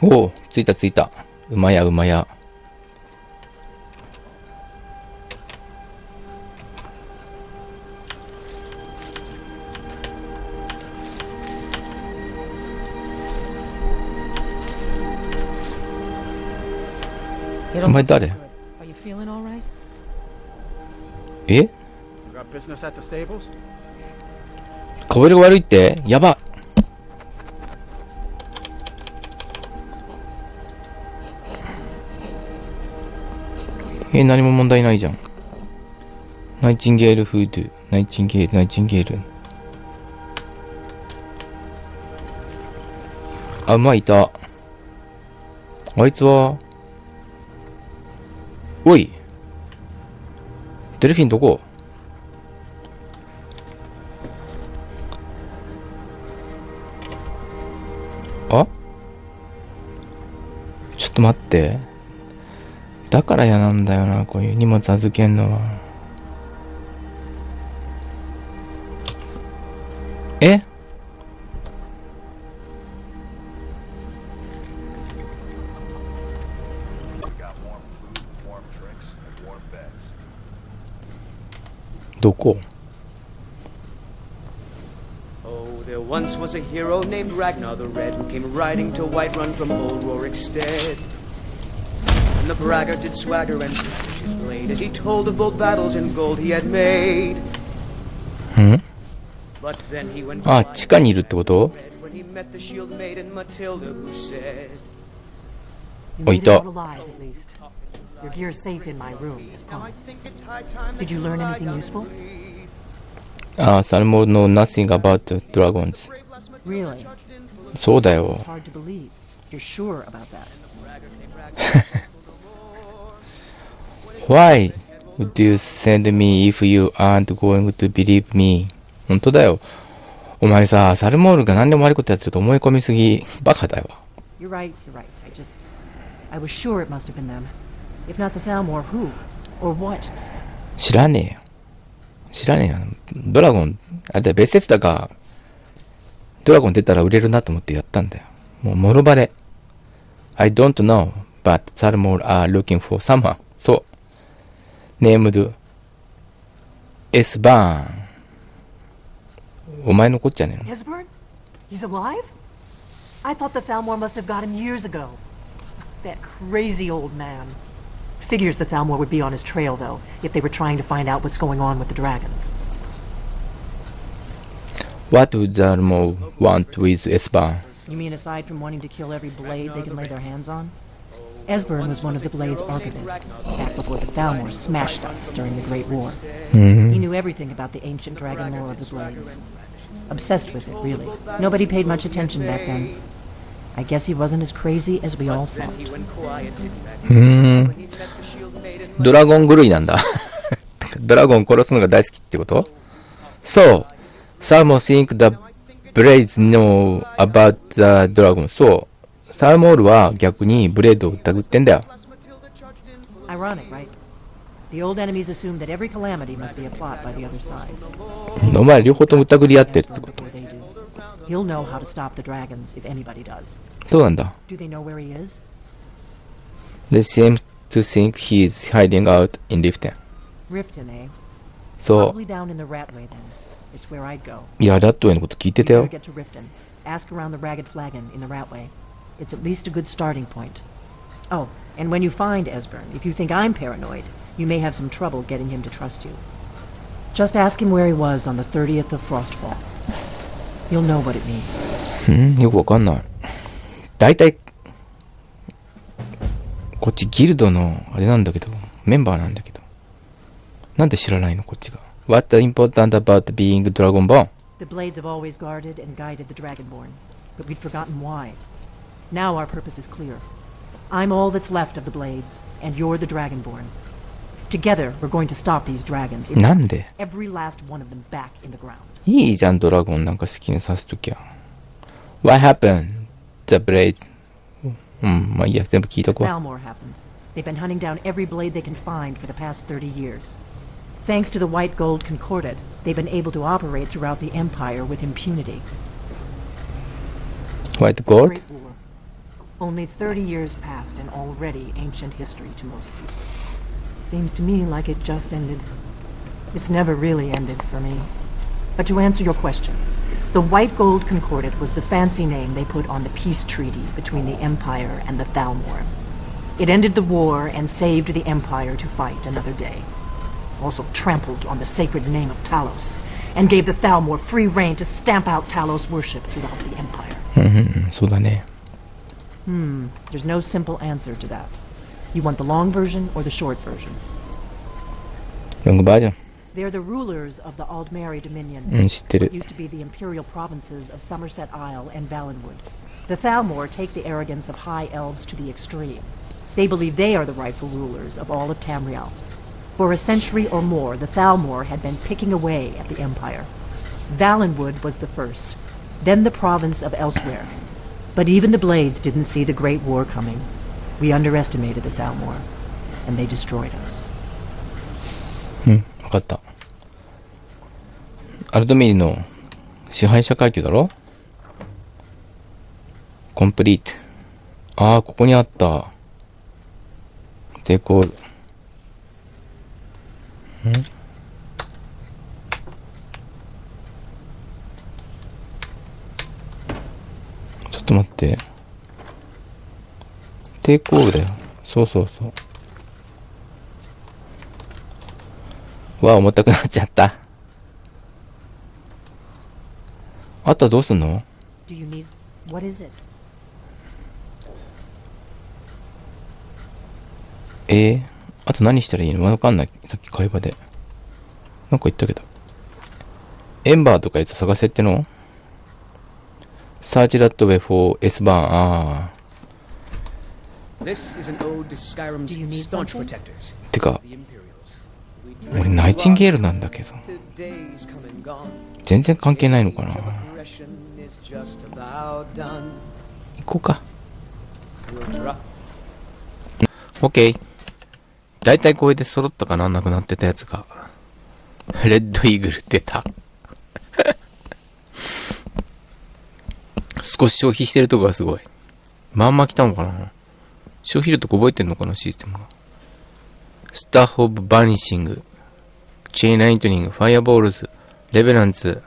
おお、着いた着いた。うまや、うまや。お前誰え小指が悪いって？やば。え、何も問題ないじゃん。ナイチンゲールフードゥ。ナイチンゲール、ナイチンゲール。あ、馬いた。あいつは、おい。デルフィンどこ？あ？ちょっと待って。だから嫌なんだよな、こういう荷物預けんのは。えどこ Oh, there once was a hero named Ragnar the Red who came riding to Whiterun from old Rorikstead. And the braggart did swagger and flash his blade as he told of bold battles and gold he had made. ん But then he went あ、 blind 地下にいるってこと when he met the shield maiden Matilda who said, You Oh, made it ito. out alive, at least. Your gear's safe in my room, as Now I promised. think it's high time Did that you learn lie anything down useful? free. あ、サルモン know nothing about dragons. Brave lass Matilda Really? charged in full そうだよ It's。hard to believe. You're sure about that. Why would you send me if you aren't going to believe me? 本当だよ。お前さ、サルモールが何でも悪いことやってると思い込みすぎ、バカだよ。知らねえよ。知らねえよ。ドラゴン、あれ別説だが、ドラゴン出たら売れるなと思ってやったんだよ。もう、もろバレ。I don't know, but サルモール are looking for someone. そう。named S バーン。お前のこっちゃねえの Esbern? He's alive? I thought the Thalmor must have got him years ago. That crazy old man. Figures the Thalmor would be on his trail, though, if they were trying to find out what's going on with the dragons. What would Salmor want with S バーン You mean aside from wanting to kill every blade they can lay their hands on? Esbern was one of the Blade's archivists, back before the Thalmor smashed us during the Great War. He knew everything about the ancient dragon lore of the Blades. Obsessed with it, really. Nobody paid much attention back then. I guess he wasn't as crazy as we all thought. he went quiet in bed. うーん。 He met the shield maiden ドラゴン狂いなんだ。ドラゴン殺すのが大好きってことそう。Some think the Blades know about the dragon. そう。 サルモールは逆にブレードを疑ってんだよ。お前両方とも疑り合ってるってこと.そうなんだ。They he is? Seem to think he's hiding out in Riften. Riften, eh? そ.う。いや、ラットウェイのこと聞いてたよ。Ask around the Ragged Flagon in the Ratway. It's at least a good starting point. Oh, and when you find Esbern, if you think I'm paranoid, you may have some trouble getting him to trust you. Just ask him where he was on the 30th of Frostfall. You'll know what it means. うんよくわかんない。大体、こっちギルドの、あれなんだけど、メンバーなんだけど。なんで知らないのこっちが。What's important about being Dragonborn? The Blades have always guarded and guided the Dragonborn, but we'd forgotten why. Now our purpose is clear. I'm all that's left of the Blades, and you're the Dragonborn. Together, we're going to stop these dragons. and なんで Every last one of them back in the ground. いいじゃん、ドラゴンなんか好きにさせときゃ。What happened? The blade. うん、まあいいや、全部聞いとこう。 Valmore happened. They've been hunting down every blade they can find for the past 30 years. Thanks to the White Gold Concordat, they've been able to operate throughout the Empire with impunity. White Gold? Great war. Only 30 years passed and already ancient history to most people. Seems to me like it just ended. It's never really ended for me. But to answer your question, the White Gold Concordat was the fancy name they put on the peace treaty between the Empire and the Thalmor. It ended the war and saved the Empire to fight another day. Also trampled on the sacred name of Talos, and gave the Thalmor free reign to stamp out Talos worship throughout the Empire. Mm-hmm. Hmm, there's no simple answer to that. You want the long version or the short version? They're the rulers of the Aldmeri Dominion. Mm, used to be the imperial provinces of Somerset Isle and Valenwood. The Thalmor take the arrogance of high elves to the extreme. They believe they are the rightful rulers of all of Tamriel. For a century or more, the Thalmor had been picking away at the Empire. Valenwood was the first, then the province of elsewhere, But even the Blades didn't see the Great War coming. We underestimated the Thalmor, and they destroyed us. うん、わかった。アルドミリの支配者階級だろコンプリート。ああ、ここにあった。抵抗。んちょっと待って。抵抗部だよ。そうそうそう。わあ、重たくなっちゃった。あったらどうすんの?えー、あと何したらいいの？わかんない。さっき会話で。なんか言ったけど。エンバーとかやつ探せっての？サーチラットウェイ 4s・ バーン。あてか、俺、ナイチンゲールなんだけど。全然関係ないのかな。行こうか。OK。大体これで揃ったかな、なくなってたやつが。レッドイーグル出た。少し消費してるとこがすごい。まんま来たのかな消費るとこ覚えてんのかなシステムが。 Staff of Banishing、Chain Lightning、Fireballs、Revenants、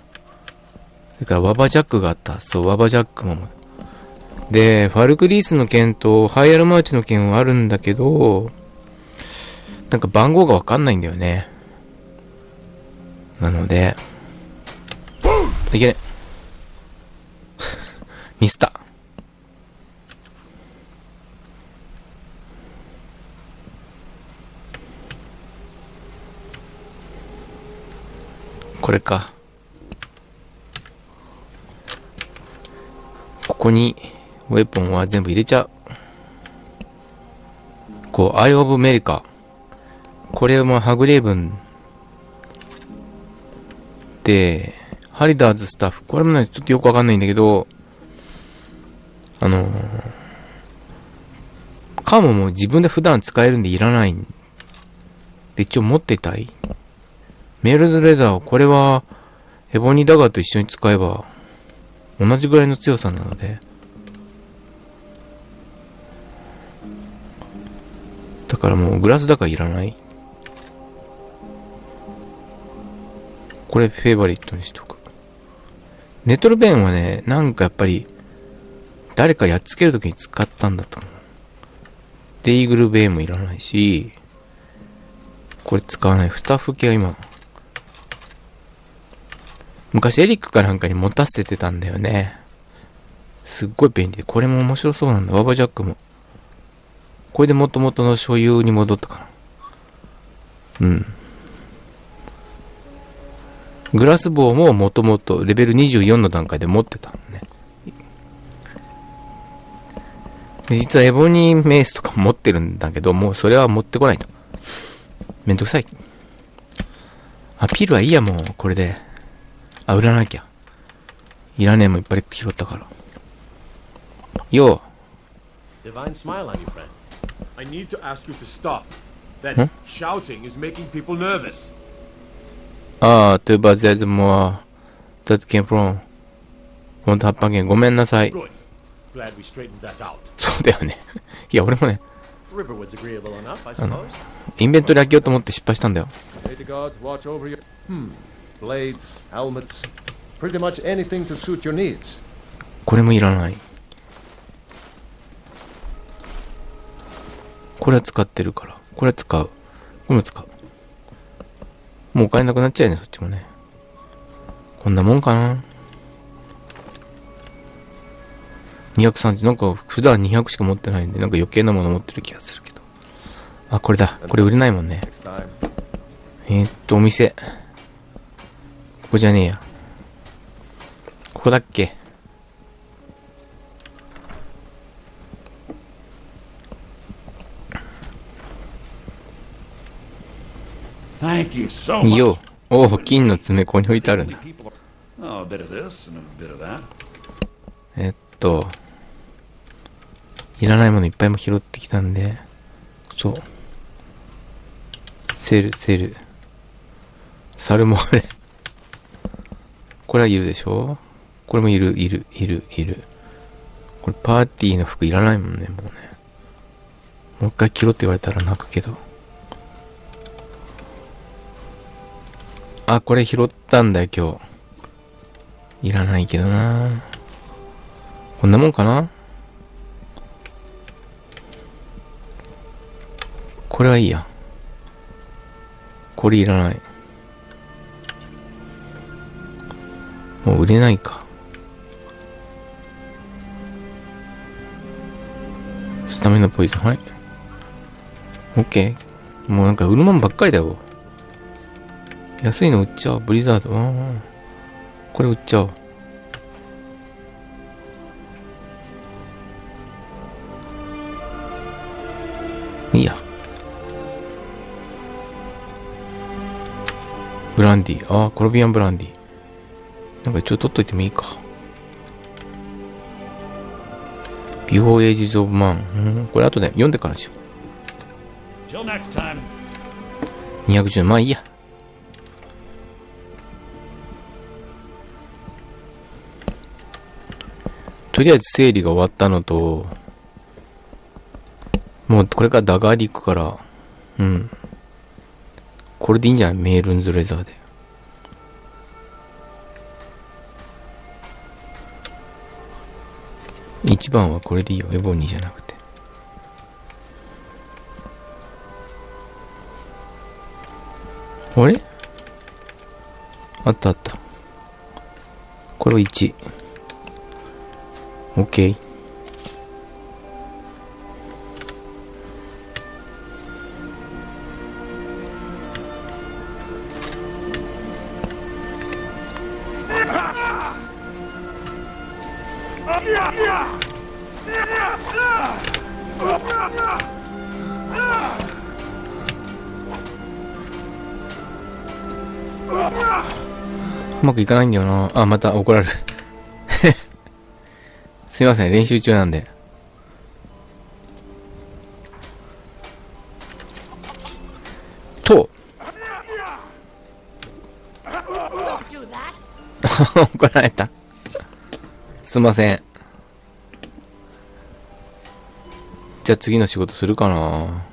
それから Wabbajack があった。そう、 Wabbajack も。で、ファルクリースの剣とハイアルマーチの剣はあるんだけど、なんか番号がわかんないんだよね。なので、いけね。ミスった。これか。ここに、ウェポンは全部入れちゃう。こう、アイオブメリカ。これもハグレーブン。で、ハリダーズスタッフ。これもね、ちょっとよくわかんないんだけど、あのー、カモも自分で普段使えるんでいらないんで、一応持ってたい。メールドレザーを、これは、エボニーダガーと一緒に使えば、同じぐらいの強さなので、だからもうグラスだからいらない。これフェイバリットにしとく。ネトルベンはね、なんかやっぱり、誰かやっつけるときに使ったんだと思う。で、イーグルベイもいらないし、これ使わない。スタッフ系は今、昔エリックかなんかに持たせてたんだよね。すっごい便利で、これも面白そうなんだ。ワバジャックも。これで元々の所有に戻ったかな。うん。グラスボウも元々レベル24の段階で持ってたのね。実はエボニーメイスとかも持ってるんだけど、もうそれは持ってこないと。めんどくさい。あ、ピルはいいや、もう、これで。あ、売らなきゃ。いらねえもんいっぱい拾ったから。よ Divine smile on you, friend. I need to ask you to stop. That shouting is making people nervous. う。ああ、というばずやずも、that came from, ほんと、ハッパンゲン、ごめんなさい。Good. そうだよね。いや、俺もね。あの、インベントリ開けようと思って失敗したんだよ。これもいらない。これは使ってるから。これは使う。これも使う。もうお金なくなっちゃうよね、そっちもね。こんなもんかな。230、なんか普段200しか持ってないんで、なんか余計なもの持ってる気がするけど。あ、これだ。これ売れないもんね。えー、っと、お店。ここじゃねえや。ここだっけ.よ。おお、金の爪、ここに置いてあるんだ。People are- Oh, a bit of this and a bit of that. えっと、いらないものいっぱいも拾ってきたんで、そう。セル、セル。サルモーレ。これはいるでしょ？これもいる、いる、いる、いる。これパーティーの服いらないもんね、もうね。もう一回着ろって言われたら泣くけど。あ、これ拾ったんだよ、今日。いらないけどなこんなもんかな？これはいいや。これいらない。もう売れないか。スタミナポイズン、はい。オッケー。もうなんか売るもんばっかりだよ。安いの売っちゃおう。ブリザード。ーこれ売っちゃおう。Brandy。ああ、 Colovian Brandy。なんか一応取っといてもいいか。 Before Ages of Man。うん、これ後で読んでからにしよう。210。まあいいや。とりあえず整理が終わったのと、もうこれからダガーリ行くから、うん。これでいいんじゃない？メールンズレザーで。一番はこれでいいよ。エボニーじゃなくて。あれ？あったあった。これは1。OK。うまくいかないんだよな。あ、また怒られる。すいません、練習中なんで。と、怒られた。すいません。じゃあ次の仕事するかな。